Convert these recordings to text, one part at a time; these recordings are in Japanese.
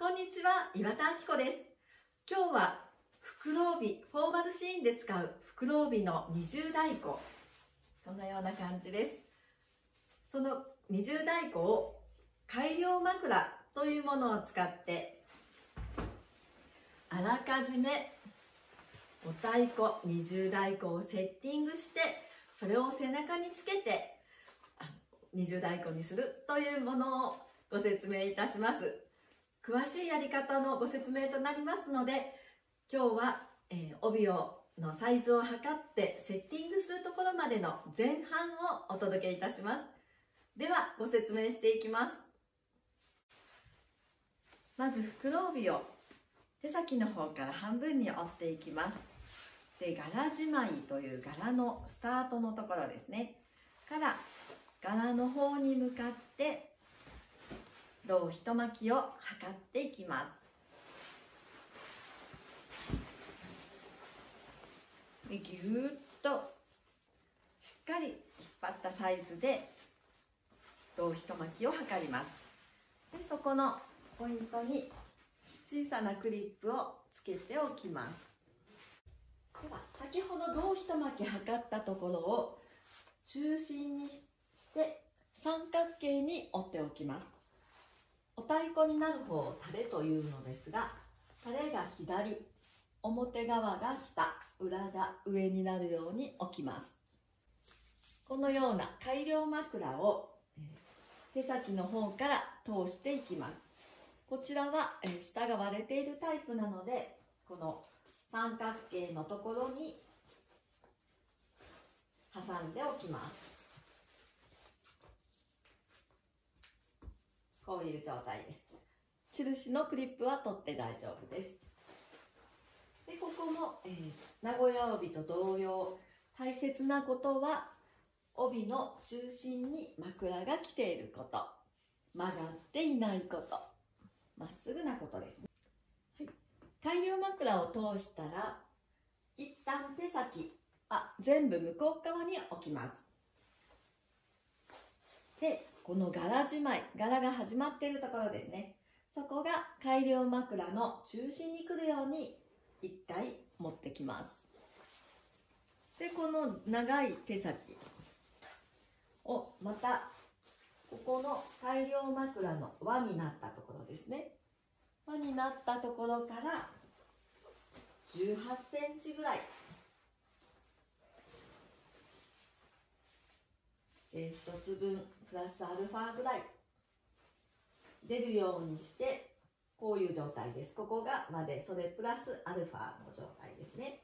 こんにちは、岩田明子です。今日は、袋帯、フォーマルシーンで使う袋帯の二重太鼓。こんなような感じです。その二重太鼓を改良枕というものを使って、あらかじめお太鼓、二重太鼓をセッティングして、それを背中につけて、二重太鼓にするというものをご説明いたします。詳しいやり方のご説明となりますので今日は、えー、帯をのサイズを測ってセッティングするところまでの前半をお届けいたします。ではご説明していきます。まず袋帯を手先の方から半分に折っていきます。で柄じまいという柄のスタートのところですね。から柄の方に向かって胴一巻きを測っていきます。でぎゅーっとしっかり引っ張ったサイズで胴一巻きを測ります。でそこのポイントに小さなクリップをつけておきます。では先ほど胴一巻き測ったところを中心にして三角形に折っておきます。お太鼓になる方をタレというのですがタレが左表側が下裏が上になるように置きます。このような改良枕を手先の方から通していきます。こちらは下が割れているタイプなのでこの三角形のところに挟んでおきます。こういう状態です。印のクリップは取って大丈夫です。でここも、えー、名古屋帯と同様大切なことは帯の中心に枕が来ていること。曲がっていないこと。まっすぐなことですね、はい、改良枕を通したら一旦手先あ全部向こう側に置きます。でこの柄じまい柄が始まっているところですね。そこが改良枕の中心に来るように一回持ってきます。でこの長い手先をまたここの改良枕の輪になったところですね。輪になったところから18センチぐらいえー、1つ分プラスアルファぐらい出るようにしてこういう状態です。ここがまでそれプラスアルファの状態ですね。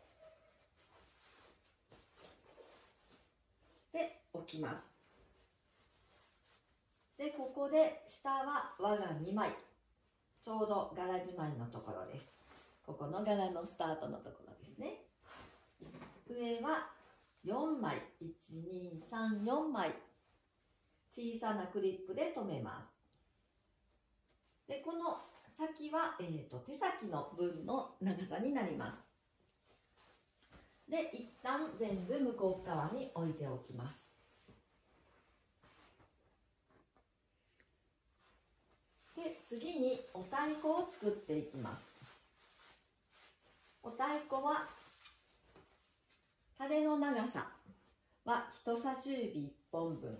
で置きます。でここで下は輪が2枚。ちょうど柄じまいのところです。ここの柄のスタートのところですね。上は4枚。1234枚。小さなクリップで留めます。でこの先は、えーと、手先の分の長さになります。で一旦全部向こう側に置いておきます。で次にお太鼓を作っていきます。お太鼓はタレの長さは人差し指1本分。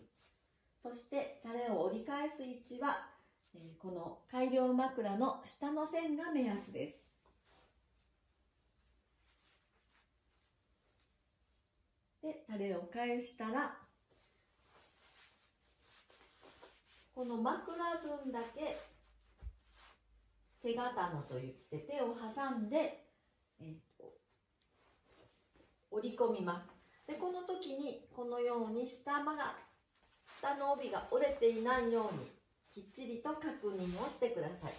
そしてタレを折り返す位置は、え、この改良枕の下の線が目安です。でタレを返したらこの枕分だけ手刀といって手を挟んで、え、折り込みます。でこの時にこのように下間が下の帯が折れていないようにきっちりと確認をしてください。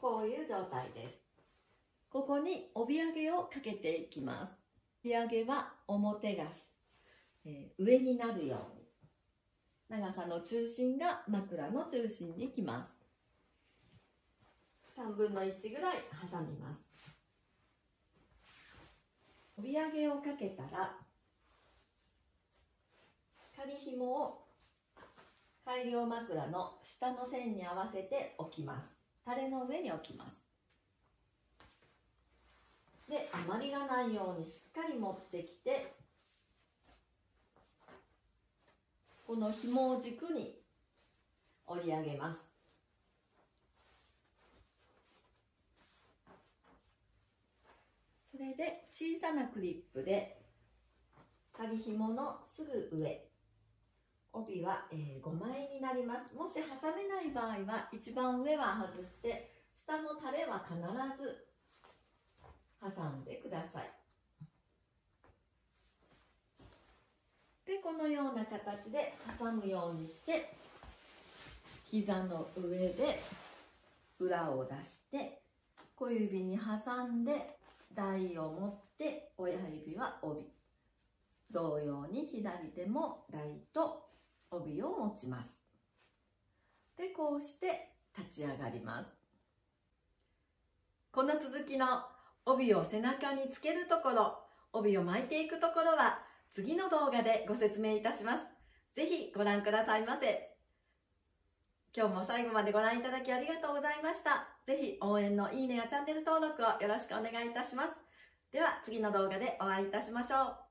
こういう状態です。ここに帯揚げをかけていきます。帯揚げは表がし、えー、上になるように。長さの中心が枕の中心にきます。3分の1ぐらい挟みます。帯揚げをかけたら仮紐を改良枕の下の線に合わせて置きます。タレの上に置きます。で余りがないようにしっかり持ってきてこの紐を軸に折り上げます。それで小さなクリップで鍵紐のすぐ上。帯は、えー、5枚になります。もし挟めない場合は一番上は外して下のタレは必ず挟んでください。でこのような形で挟むようにして膝の上で裏を出して小指に挟んで台を持って親指は帯。同様に左手も台と帯を持ちます。でこうして立ち上がります。この続きの帯を背中につけるところ帯を巻いていくところは次の動画でご説明いたします。ぜひご覧くださいませ。今日も最後までご覧いただきありがとうございました。ぜひ応援のいいねやチャンネル登録をよろしくお願いいたします。では次の動画でお会いいたしましょう。